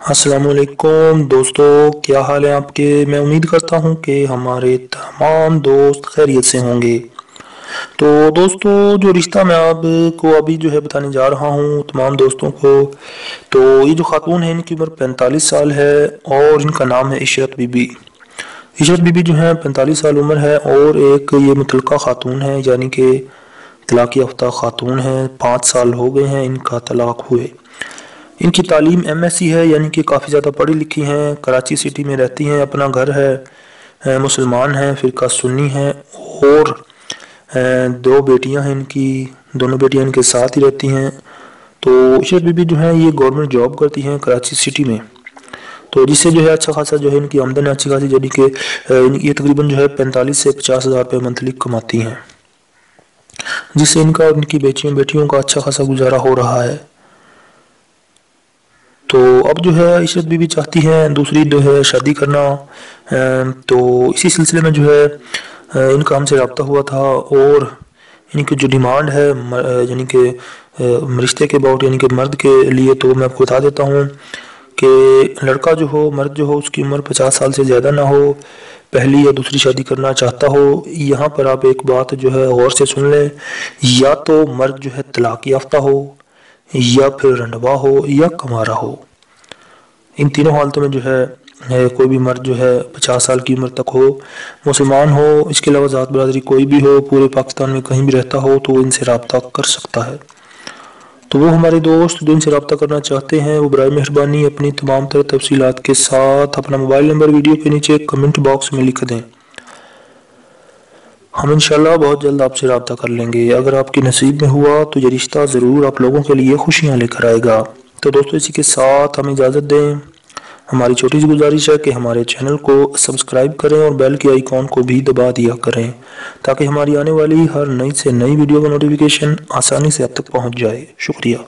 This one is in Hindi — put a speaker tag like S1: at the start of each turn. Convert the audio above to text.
S1: असलकुम दोस्तों, क्या हाल है आपके? मैं उम्मीद करता हूँ कि हमारे तमाम दोस्त खैरियत से होंगे। तो दोस्तों, जो रिश्ता मैं आपको अभी जो है बताने जा रहा हूँ, तमाम दोस्तों को तो ये जो खातून है, इनकी उम्र 45 साल है और इनका नाम है इशरत बीबी। इशरत बीबी जो है 45 साल उम्र है और एक ये मुतलका खातून है, यानी कि तलाक़ याफ्ता खातून है। पाँच साल हो गए हैं इनका तलाक़ हुए। इनकी तालीम एम एस सी है, यानी कि काफ़ी ज़्यादा पढ़ी लिखी हैं, कराची सिटी में रहती हैं, अपना घर है मुसलमान हैं, फ़िरका सुन्नी है, और दो बेटियाँ हैं इनकी, दोनों बेटियाँ इनके साथ ही रहती हैं। तो इशरत बीबी जो है, ये गवर्नमेंट जॉब करती हैं कराची सिटी में। तो जिससे जो है अच्छा खासा जो है इनकी आमदन है अच्छी खासी, यानी कि ये तकरीबन जो है पैंतालीस से पचास हज़ार रुपये मंथली कमाती हैं। जिससे इनका और इनकी बेटियों बेटियों का अच्छा खासा गुजारा हो रहा है। तो अब जो है इशरत बीबी चाहती हैं, दूसरी जो है शादी करना तो इसी सिलसिले में जो है इनका हमसे रबता हुआ था और इनकी जो डिमांड है यानी कि रिश्ते के अबाउट यानी कि मर्द के लिए तो मैं आपको बता देता हूँ कि लड़का जो हो, मर्द जो हो, उसकी उम्र पचास साल से ज़्यादा ना हो, पहली या दूसरी शादी करना चाहता हो, यहाँ पर आप एक बात जो है गौर से सुन लें, या तो मर्द जो है तलाक़ याफ्ता हो, या फिर रंडवा हो, या कमारा हो। इन तीनों हालतों में जो है कोई भी मर्द जो है, पचास साल की उम्र तक हो, मुसलमान हो, इसके अलावा ज़ात बरदरी कोई भी हो, पूरे पाकिस्तान में कहीं भी रहता हो तो इनसे रबता कर सकता है। तो वो हमारे दोस्त जो इनसे रबता करना चाहते हैं, वो बर मेहरबानी अपनी तमाम तरह तफसीत के साथ अपना मोबाइल नंबर वीडियो के नीचे कमेंट बॉक्स में लिख दें। हम इंशाल्लाह बहुत जल्द आपसे रबता कर लेंगे। अगर आपके नसीब में हुआ तो ये रिश्ता ज़रूर आप लोगों के लिए खुशियाँ लेकर आएगा। तो दोस्तों, इसी के साथ हम इजाज़त दें। हमारी छोटी सी गुजारिश है कि हमारे चैनल को सब्सक्राइब करें और बेल के आइकॉन को भी दबा दिया करें, ताकि हमारी आने वाली हर नई से नई वीडियो का नोटिफिकेशन आसानी से अब तक पहुँच जाए। शुक्रिया।